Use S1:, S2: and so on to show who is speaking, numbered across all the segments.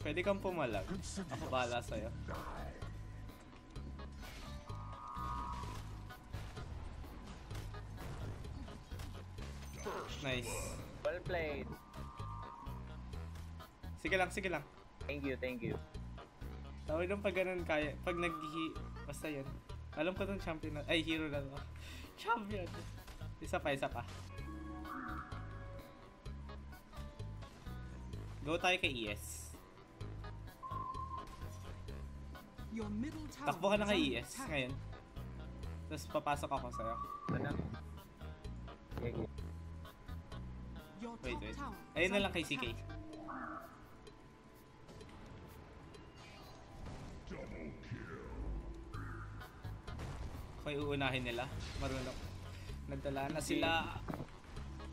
S1: Pwede kang pumalag. Ako bahala sa'yo. Nice.
S2: Well played.
S1: Sige lang, sige lang.
S2: Thank you, thank you.
S1: Tawag nung pag ganun kaya, pag nag basta yun. Alam ko tong champion na, ay hero na to. Champion. Isa pa, isa pa. Go tayo kay ES. Takbo ka na kay ES
S3: attack.
S1: ngayon. Tapos papasok ako sa'yo.
S2: Ano?
S1: Wait, wait. Ayun na lang kay CK. yung uunahin nila. Marunong. Nagdala na sila.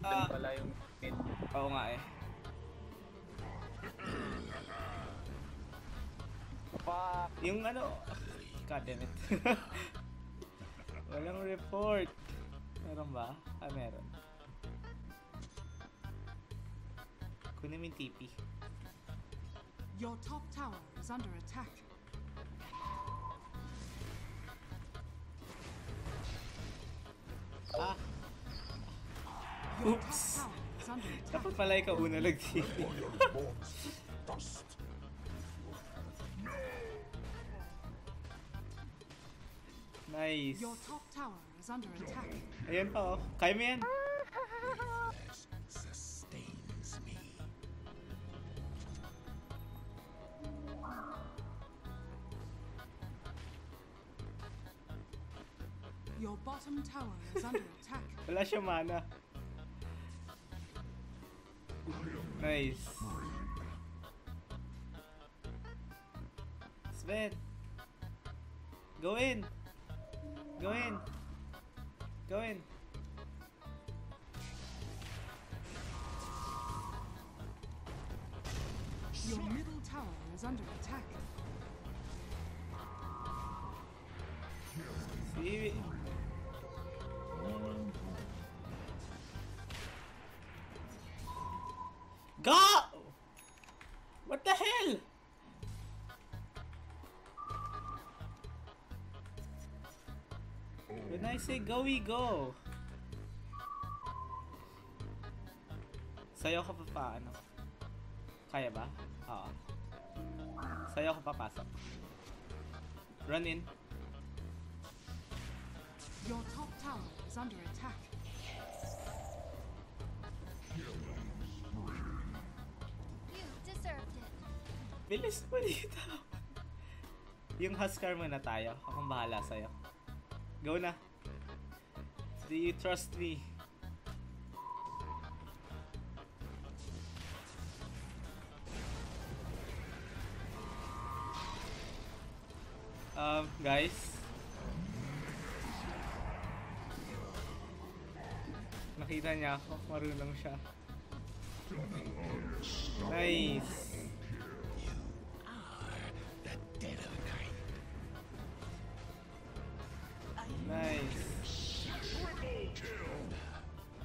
S1: Ah,
S2: pala yung mid.
S1: oo nga eh.
S2: Fuck!
S1: Yung ano, god damn it. Walang report. Meron ba? Ah, meron. Kunin mo yung TP.
S3: Your top tower is under attack.
S1: Ah, Oops. dapat pala ikaw una nag-TP. nice.
S3: Your top tower is under attack.
S1: Ayan pa oh. Kaya mo yan.
S4: sustains me.
S3: Your bottom tower is under attack.
S1: Wala siya mana. Nice. Sven. Go in. Go in. Go in.
S3: Your middle tower is under attack.
S1: Si... When I say go, we go. Sa'yo ka pa paano? Kaya ba? Oo. Sa'yo ka papasok. Run in.
S3: Your top tower is under attack.
S5: You deserved it.
S1: Bilis mo dito. Yung Huskar muna tayo. Akong bahala sa'yo. Go na. Do you trust me? Um, guys. Nakita niya ako. Marunong siya. Nice.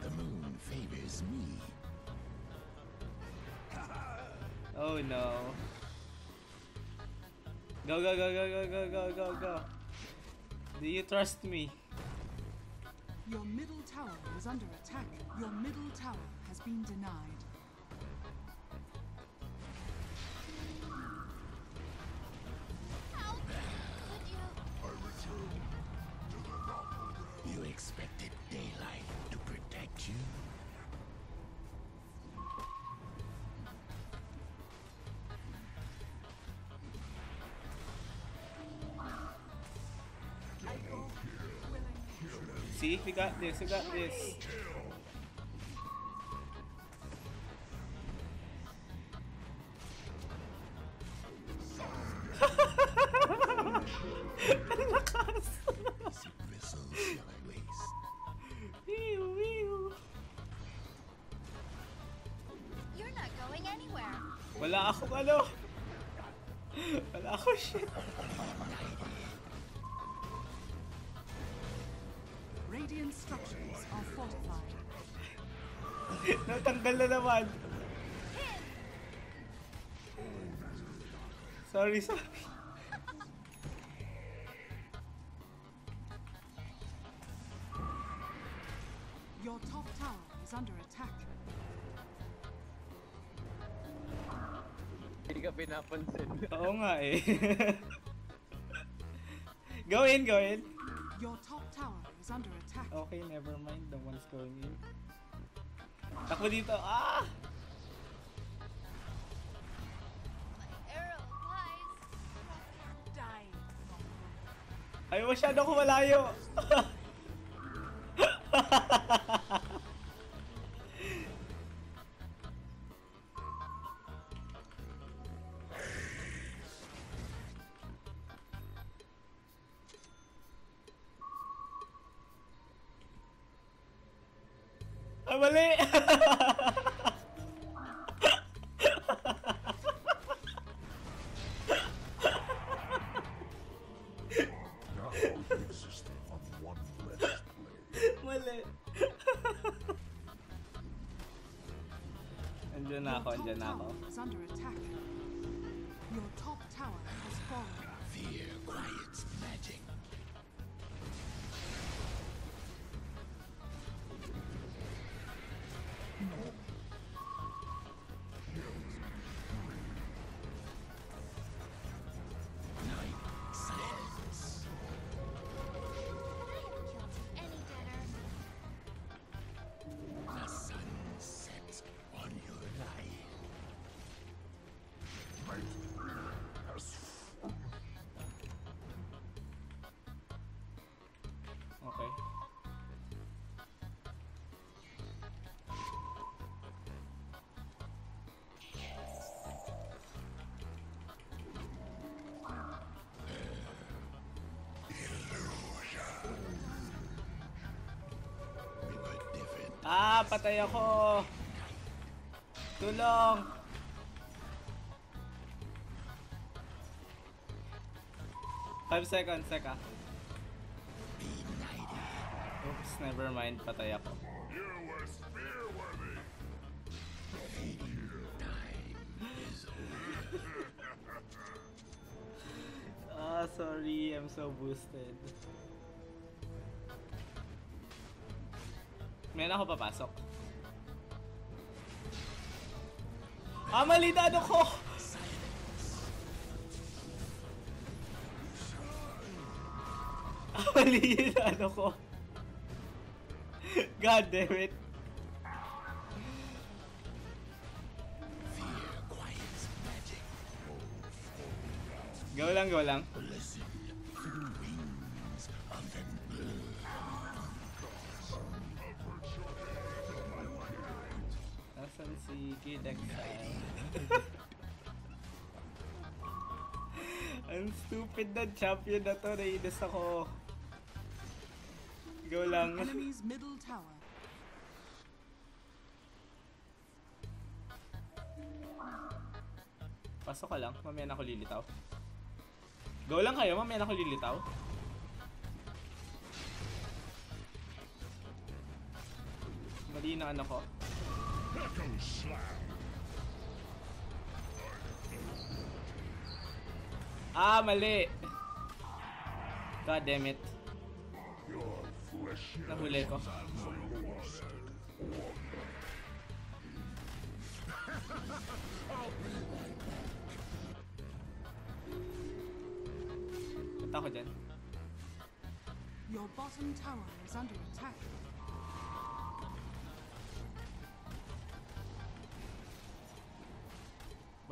S4: The moon favors me.
S1: oh no. Go, go, go, go, go, go, go, go, Do you trust me?
S3: Your middle tower is under attack. Your middle tower has been denied.
S4: Expected daylight to protect you?
S1: See, we got this. We got this. Wala akong ano. Wala akong shit.
S3: Radiant structures are fortified.
S1: Natanggal na naman. Sorry, sorry.
S3: Your top tower is under attack.
S2: Ka pinapansin.
S1: Oo nga eh. go in, go in.
S3: Your top tower is under attack.
S1: Okay, never mind. The one's going in. Takbo dito. Ah!
S5: Arrow flies.
S3: Die.
S1: Ay, masyado ko malayo. Ah, mali!
S4: Now we insist on one less play.
S1: mali. Andiyan na
S3: Your
S1: ako,
S3: top
S1: andiyan na ako.
S3: tower is under attack. Your top tower has fallen.
S4: Fear quiets magic.
S1: Ah, patay ako. Tulong. Five seconds, seka. Oops, never mind. Patay ako. Ah, sorry. I'm so boosted. Na ako papasok. Ah, mali na ano ko! Ah, mali yung ano ko. God damn it. Go lang, go lang. Nasaan si Kid Exile? Ang stupid na champion na to. Nainis ako. Go lang.
S3: Enemy's middle tower.
S1: Pasok ka lang. Mamaya na ako lilitaw. Go lang kayo. Mamaya na ako lilitaw. Mali na ano ko. Ah, mali. God damn it. Nahuli ko. Punta ako dyan.
S3: Your bottom tower is under attack.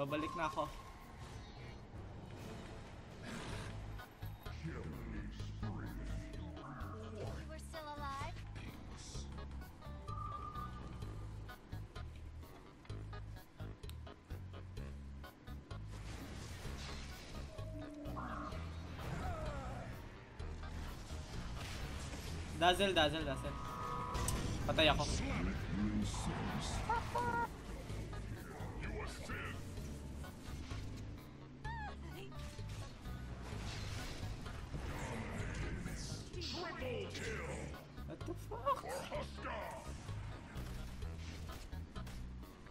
S1: Babalik na ako. Dazzle, dazzle, dazzle. Patay ako.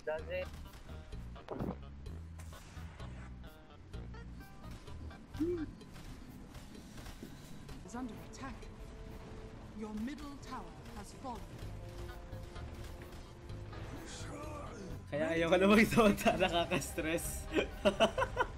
S2: does it.
S3: Is under attack. Your middle tower has fallen.
S1: Kaya ayaw ka lumagsuot ha, nakaka-stress.